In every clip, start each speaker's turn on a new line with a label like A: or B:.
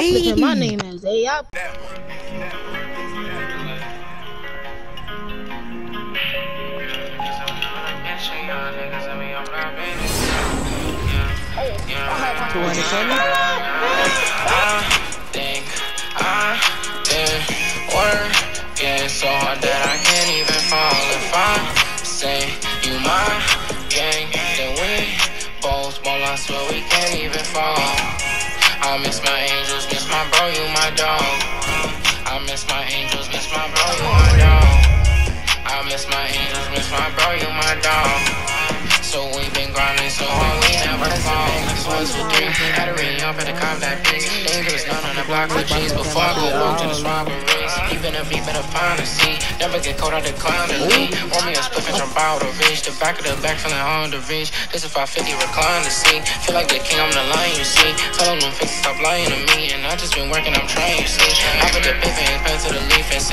A: Zay.
B: My name is Zay. Y'all
A: Two hundred twenty.
C: I think I been working so hard that I can't even fall. If I say you my gang, then we both ball. I swear we can't even fall. I miss my angels, miss my bro, you my dog. I miss my angels, miss my bro, you my dog. I miss my angels, miss my bro, you my dog. So we've been grinding so hard, we never fall. One, two, three, to ring up at the cop that bitch. Dangerous, none on the block with G's before I go walk to the robberies. Even if better find a seat, never get caught out the clown to lead. Want me a split and jump out of reach. The back of the back feeling hard to reach. This is 550 recline to see. Feel like the king, I'm the lion, you see. Tell them them fixes stop lying to me. And I just been working, I'm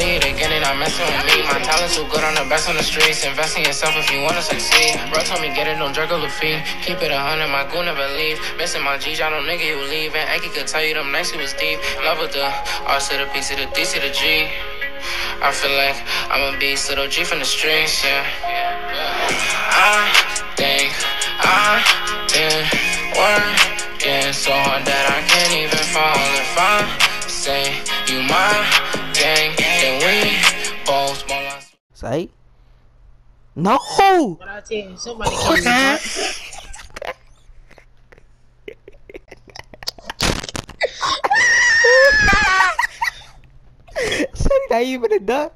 C: it again, and I'm messing with me. My talent's so good, I'm the best on the streets. Invest in yourself if you wanna succeed. Bro told me get it, don't juggle a fee. Keep it a hundred, my goon never leave. Missing my G's, I don't nigga you leave. And Aki could tell you them nights he was deep. Love with the R to the P to the D to the G. I feel like I'm a beast, little G from the streets, yeah. I think I been working so hard that I can't even fall. If I say you my
A: No.
B: But I tell you, somebody came to
A: Say not even a duck.